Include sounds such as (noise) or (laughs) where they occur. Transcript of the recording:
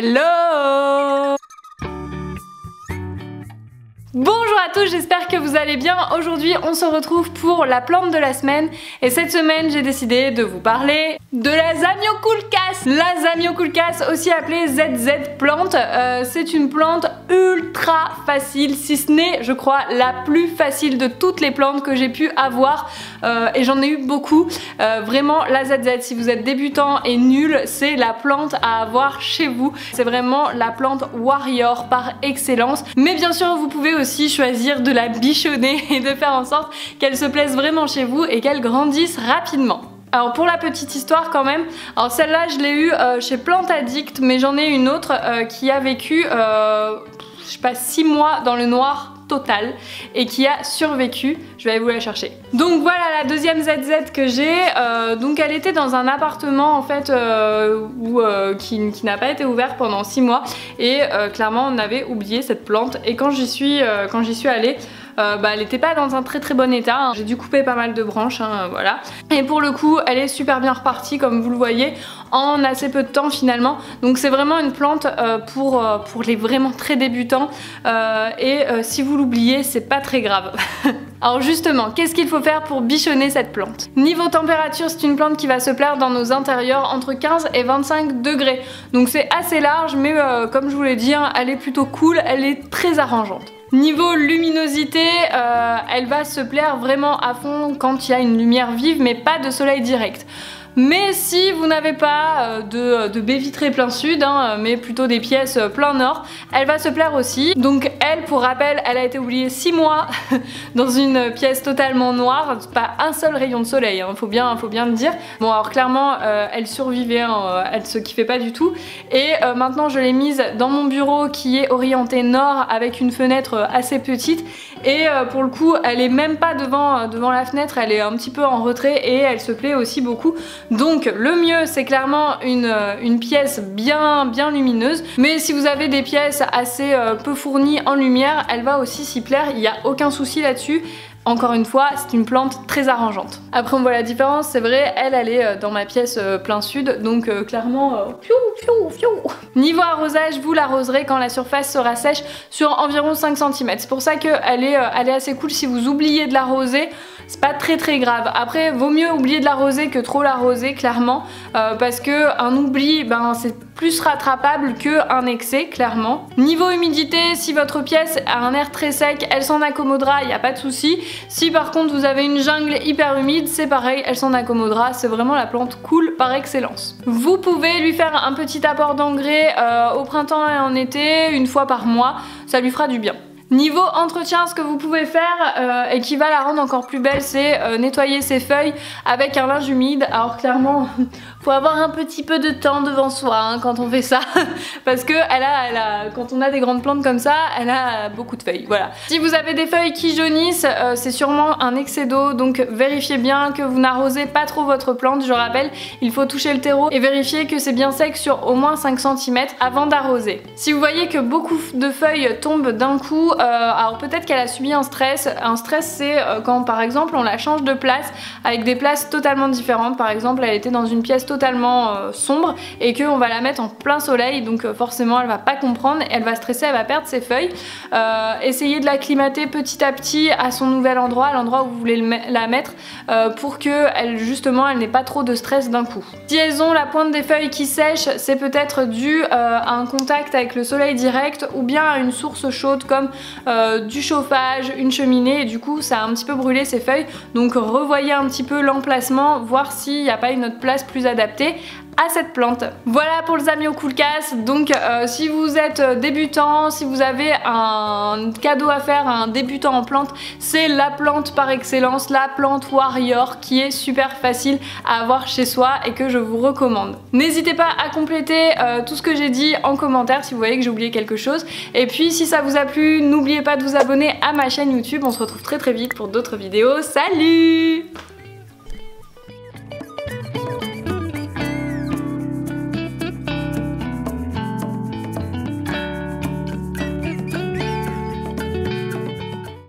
Hello Bonjour à tous, j'espère que vous allez bien. Aujourd'hui, on se retrouve pour la plante de la semaine. Et cette semaine, j'ai décidé de vous parler de la Zamioculcas. La Zamioculcas, aussi appelée ZZ plante, euh, c'est une plante ultra facile, si ce n'est, je crois, la plus facile de toutes les plantes que j'ai pu avoir. Euh, et j'en ai eu beaucoup. Euh, vraiment, la ZZ, si vous êtes débutant et nul, c'est la plante à avoir chez vous. C'est vraiment la plante warrior par excellence. Mais bien sûr, vous pouvez aussi choisir de la bichonner et de faire en sorte qu'elle se plaise vraiment chez vous et qu'elle grandisse rapidement. Alors pour la petite histoire quand même, alors celle-là je l'ai eu euh, chez Plante Addict mais j'en ai une autre euh, qui a vécu, euh, je sais pas, 6 mois dans le noir total et qui a survécu. Je vais aller vous la chercher. Donc voilà la deuxième ZZ que j'ai. donc elle était dans un appartement en fait où, qui, qui n'a pas été ouvert pendant 6 mois et clairement on avait oublié cette plante et quand j'y suis, quand j'y suis allée euh, bah, elle n'était pas dans un très très bon état. Hein. J'ai dû couper pas mal de branches, hein, voilà. Et pour le coup, elle est super bien repartie comme vous le voyez en assez peu de temps finalement. Donc c'est vraiment une plante euh, pour, euh, pour les vraiment très débutants. et si vous l'oubliez, c'est pas très grave. (laughs) Alors justement, qu'est-ce qu'il faut faire pour bichonner cette plante? Niveau température, c'est une plante qui va se plaire dans nos intérieurs entre 15 et 25 degrés. Donc c'est assez large, mais comme je vous l'ai dit, hein, elle est plutôt cool, elle est très arrangeante. Niveau luminosité, euh, elle va se plaire vraiment à fond quand il y a une lumière vive mais pas de soleil direct. Mais si vous n'avez pas euh, de, baie vitrée plein sud, hein, mais plutôt des pièces euh, plein nord, elle va se plaire aussi. Donc elle, pour rappel, elle a été oubliée 6 mois (laughs) dans une pièce totalement noire, pas un seul rayon de soleil, hein, faut, bien, le dire. Bon alors clairement, euh, elle survivait, hein, elle se kiffait pas du tout. Et maintenant je l'ai mise dans mon bureau qui est orienté nord avec une fenêtre assez petite. Et pour le coup, elle est même pas devant, devant la fenêtre, elle est un petit peu en retrait et elle se plaît aussi beaucoup. Donc le mieux c'est clairement une, euh, une, pièce bien bien lumineuse mais si vous avez des pièces assez euh, peu fournies en lumière elle va aussi s'y plaire, il n'y a aucun souci là-dessus. Encore une fois, c'est une plante très arrangeante. Après on voit la différence, c'est vrai, elle, elle est euh, dans ma pièce plein sud, donc clairement, Niveau arrosage, vous l'arroserez quand la surface sera sèche sur environ 5 cm. C'est pour ça qu'elle est, elle est assez cool si vous oubliez de l'arroser c'est pas très très grave. Après, vaut mieux oublier de l'arroser que trop l'arroser, clairement, euh, parce que un oubli, ben c'est plus rattrapable qu'un excès, clairement. Niveau humidité, si votre pièce a un air très sec, elle s'en accommodera, il n'y a pas de souci. Si par contre vous avez une jungle hyper humide, c'est pareil, elle s'en accommodera. C'est vraiment la plante cool par excellence. Vous pouvez lui faire un petit apport d'engrais euh, au printemps et en été, une fois par mois, ça lui fera du bien. Niveau entretien, ce que vous pouvez faire euh, et qui va la rendre encore plus belle, c'est euh, nettoyer ses feuilles avec un linge humide. Alors clairement, (laughs) faut avoir un petit peu de temps devant soi hein, quand on fait ça, (laughs) parce que elle a, elle a, quand on a des grandes plantes comme ça, elle a beaucoup de feuilles. Voilà. Si vous avez des feuilles qui jaunissent, euh, c'est sûrement un excès d'eau, donc vérifiez bien que vous n'arrosez pas trop votre plante. Je rappelle, il faut toucher le terreau et vérifier que c'est bien sec sur au moins 5 cm avant d'arroser. Si vous voyez que beaucoup de feuilles tombent d'un coup, alors peut-être qu'elle a subi un stress. Un stress c'est euh, quand par exemple on la change de place avec des places totalement différentes. Par exemple elle était dans une pièce totalement euh, sombre et qu'on va la mettre en plein soleil donc forcément elle va pas comprendre, elle va stresser, elle va perdre ses feuilles. essayez de l'acclimater petit à petit à son nouvel endroit, à l'endroit où vous voulez la mettre pour que elle justement elle n'ait pas trop de stress d'un coup. Si elles ont la pointe des feuilles qui sèche, c'est peut-être dû à un contact avec le soleil direct ou bien à une source chaude comme euh, du chauffage, une cheminée et du coup ça a un petit peu brûlé ses feuilles. Donc revoyez un petit peu l'emplacement, voir s'il n'y a pas une autre place plus adaptée cette plante. Voilà pour le Zamioculcas, donc euh, si vous êtes débutant, si vous avez un cadeau à faire à un débutant en plante, c'est la plante par excellence, la plante warrior qui est super facile à avoir chez soi et que je vous recommande. N'hésitez pas à compléter euh, tout ce que j'ai dit en commentaire si vous voyez que j'ai oublié quelque chose. Et puis si ça vous a plu, n'oubliez pas de vous abonner à ma chaîne YouTube, on se retrouve très très vite pour d'autres vidéos. Salut